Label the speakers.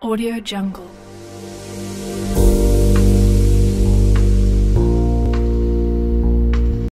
Speaker 1: Audio Jungle.